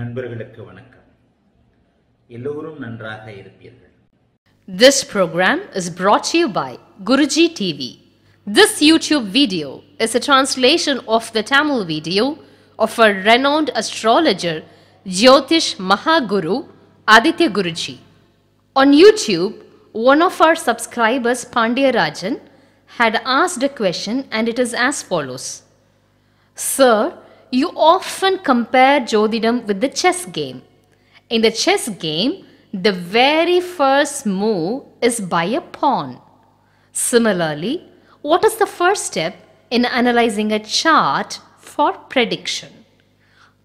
நண்பர்களுக்கு வணக்கம் எல்லோரும் நன்றாக இருப்பீர்கள் This program is brought to you by Guruji TV. This YouTube video is a translation of the Tamil video of a renowned astrologer, Jyotish Mahaguru Aditya Guruji. On YouTube, one of our subscribers, Pandya Rajan, had asked a question and it is as follows. Sir, you often compare Jothidam with the chess game. In the chess game, the very first move is by a pawn. Similarly, what is the first step in analyzing a chart for prediction?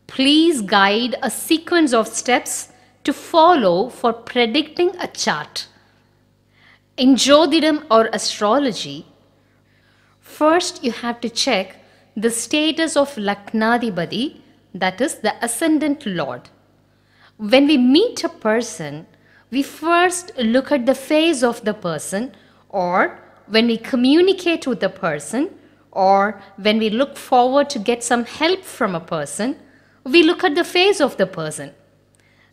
Please guide a sequence of steps to follow for predicting a chart. In Jothidam or astrology, First, you have to check the status of Laknadibadi, that is the ascendant lord. When we meet a person, we first look at the face of the person, or when we communicate with the person, or when we look forward to get some help from a person, we look at the face of the person.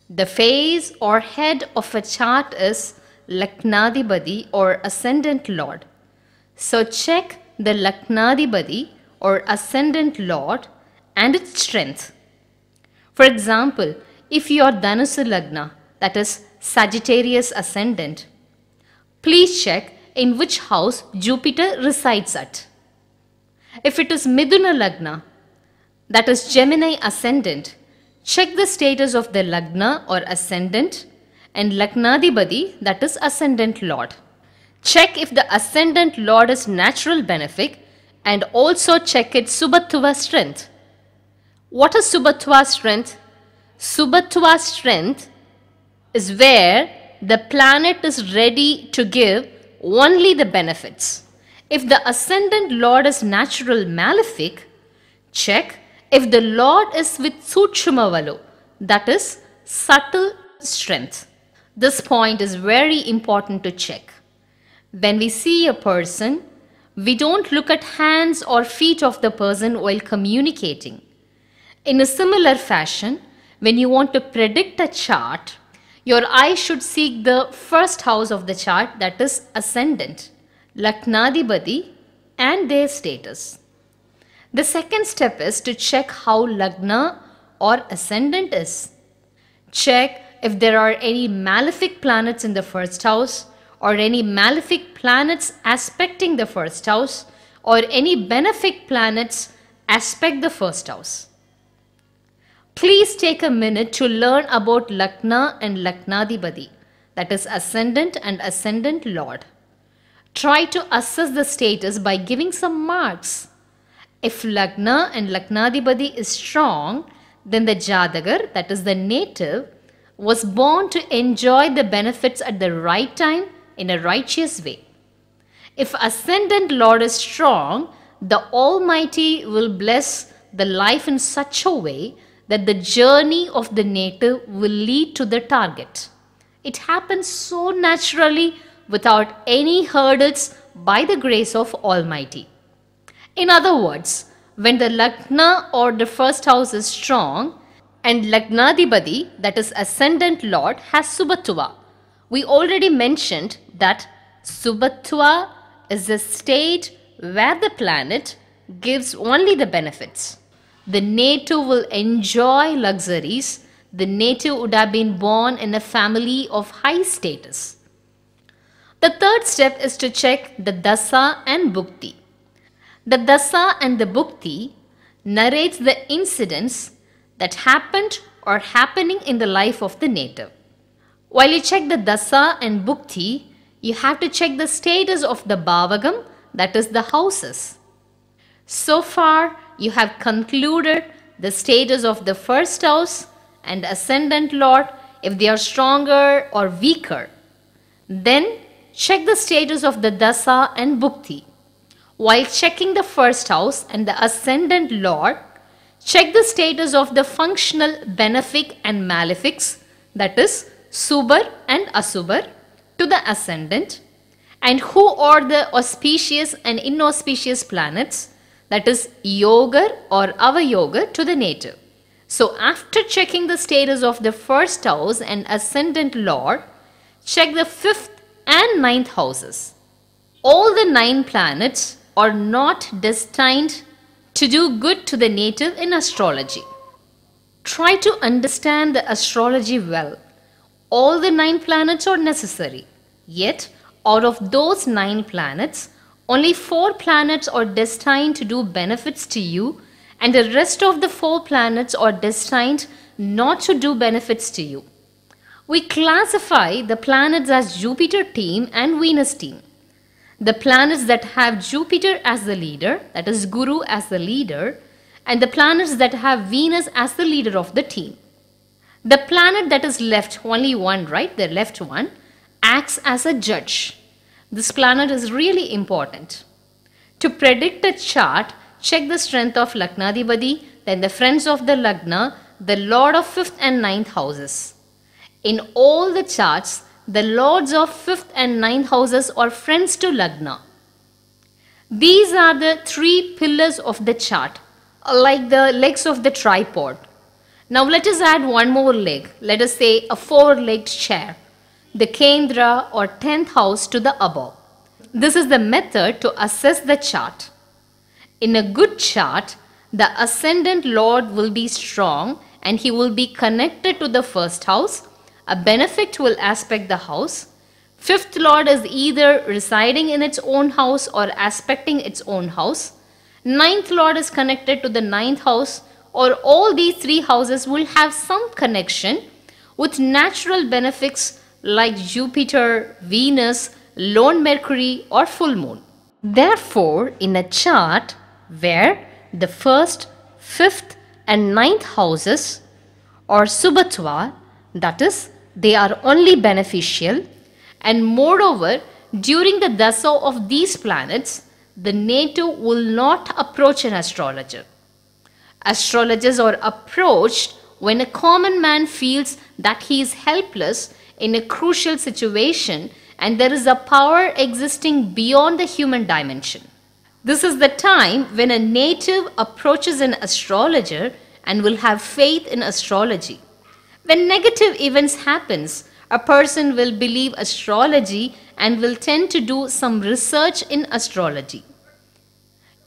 The face or head of a chart is Laknadibadi or ascendant lord. So check the Laknadibadi or ascendant lord and its strength. For example, if you are Dhanusu Lagna, that is Sagittarius ascendant, please check in which house Jupiter resides at. If it is Miduna Lagna, that is Gemini ascendant, check the status of the Lagna or ascendant and Lagnadibadi, that is ascendant lord. Check if the ascendant lord is natural benefic and also check its Subattuva strength. What is Subattuva strength? Subattuva strength is where the planet is ready to give only the benefits. If the ascendant lord is natural malefic, check if the lord is with Sutshumavalu, that is subtle strength. This point is very important to check. When we see a person, we don't look at hands or feet of the person while communicating. In a similar fashion, when you want to predict a chart, your eye should seek the first house of the chart that is ascendant, Laknadibadi, and their status. The second step is to check how Lagna or ascendant is. Check if there are any malefic planets in the first house or any malefic planets aspecting the first house or any benefic planets aspect the first house. Please take a minute to learn about Lakna and Laknadibadi, that is ascendant and ascendant lord. Try to assess the status by giving some marks. If Lagna and Laknadibadi is strong, then the Jadagar, that is the native, was born to enjoy the benefits at the right time in a righteous way. If ascendant Lord is strong, the Almighty will bless the life in such a way that the journey of the native will lead to the target. It happens so naturally without any hurdles by the grace of Almighty. In other words, when the Lagna or the first house is strong and Lagnadibadi, that is ascendant Lord, has Subattuva, we already mentioned that Subatwa is a state where the planet gives only the benefits. The native will enjoy luxuries. The native would have been born in a family of high status. The third step is to check the dasa and bhukti. The dasa and the bhukti narrates the incidents that happened or happening in the life of the native. While you check the dasa and bhukti, you have to check the status of the bhavagam, that is the houses. So far, you have concluded the status of the first house and ascendant lord if they are stronger or weaker. Then check the status of the dasa and bhukti. While checking the first house and the ascendant lord, check the status of the functional benefic and malefics, that is Subar and Asubar to the ascendant and who are the auspicious and inauspicious planets that is Yogar or Avayogar to the native. So after checking the status of the first house and ascendant lord, check the fifth and ninth houses. All the nine planets are not destined to do good to the native in astrology. Try to understand the astrology well. All the nine planets are necessary. Yet, out of those nine planets, only four planets are destined to do benefits to you, and the rest of the four planets are destined not to do benefits to you. We classify the planets as Jupiter team and Venus team. The planets that have Jupiter as the leader, that is Guru as the leader, and the planets that have Venus as the leader of the team. The planet that is left, only one, right? The left one, acts as a judge. This planet is really important. To predict a chart, check the strength of Lagnadibadi, then the friends of the Lagna, the lord of 5th and ninth houses. In all the charts, the lords of 5th and ninth houses are friends to Lagna. These are the three pillars of the chart, like the legs of the tripod. Now let us add one more leg, let us say a four-legged chair, the Kendra or 10th house to the above. This is the method to assess the chart. In a good chart, the ascendant lord will be strong and he will be connected to the first house. A benefic will aspect the house. Fifth lord is either residing in its own house or aspecting its own house. Ninth lord is connected to the ninth house or all these three houses will have some connection with natural benefics like Jupiter, Venus, lone Mercury or full moon. Therefore, in a chart where the first, fifth and ninth houses are Subhatwa, that is, they are only beneficial and moreover, during the dasa of these planets, the native will not approach an astrologer. Astrologers are approached when a common man feels that he is helpless in a crucial situation and there is a power existing beyond the human dimension. This is the time when a native approaches an astrologer and will have faith in astrology. When negative events happens, a person will believe astrology and will tend to do some research in astrology.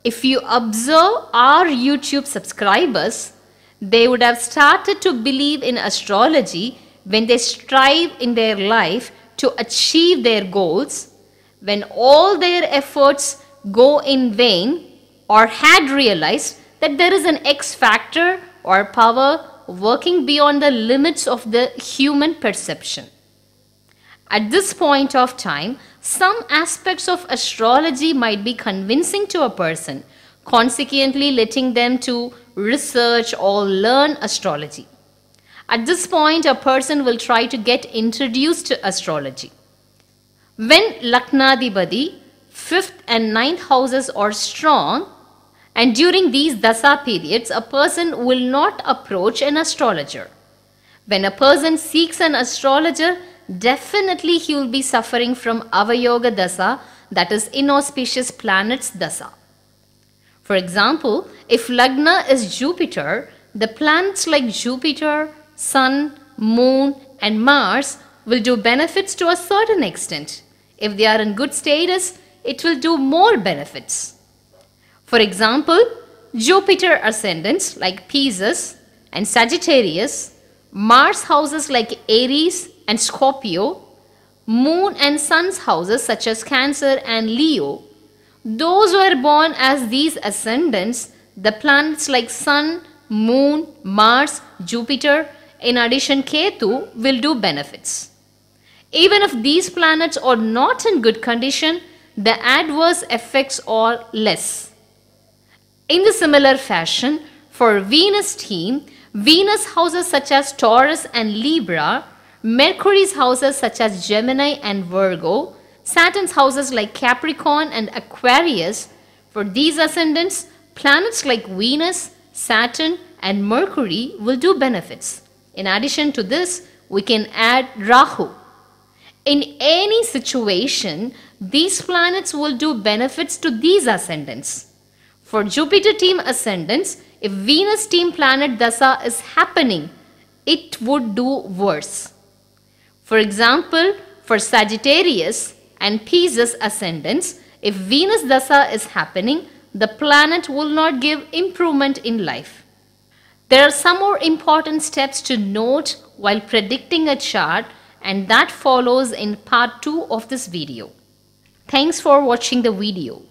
If you observe our YouTube subscribers, they would have started to believe in astrology when they strive in their life to achieve their goals, when all their efforts go in vain, or had realized that there is an X factor or power working beyond the limits of the human perception. At this point of time, some aspects of astrology might be convincing to a person, consequently letting them to research or learn astrology. At this point, a person will try to get introduced to astrology. When Laknadibadi, fifth and ninth houses are strong, and during these dasa periods, a person will not approach an astrologer. When a person seeks an astrologer, definitely he will be suffering from avayoga dasa, that is inauspicious planets dasa. For example, if Lagna is Jupiter, the planets like Jupiter, Sun, Moon, and Mars will do benefits to a certain extent. If they are in good status, it will do more benefits. For example, Jupiter ascendants like Pisces and Sagittarius, Mars houses like Aries and Scorpio, Moon and Sun's houses such as Cancer and Leo. Those who are born as these ascendants, the planets like Sun, Moon, Mars, Jupiter, in addition Ketu will do benefits. Even if these planets are not in good condition, the adverse effects are less. In the similar fashion, for Venus team, Venus houses such as Taurus and Libra, Mercury's houses such as Gemini and Virgo, Saturn's houses like Capricorn and Aquarius. For these ascendants, planets like Venus, Saturn and Mercury will do benefits. In addition to this, we can add Rahu. In any situation, these planets will do benefits to these ascendants. For Jupiter team ascendants, If Venus team planet Dasa is happening, it would do worse. For example, for Sagittarius and Pisces ascendants, if Venus Dasa is happening, the planet will not give improvement in life. There are some more important steps to note while predicting a chart and that follows in part 2 of this video. Thanks for watching the video.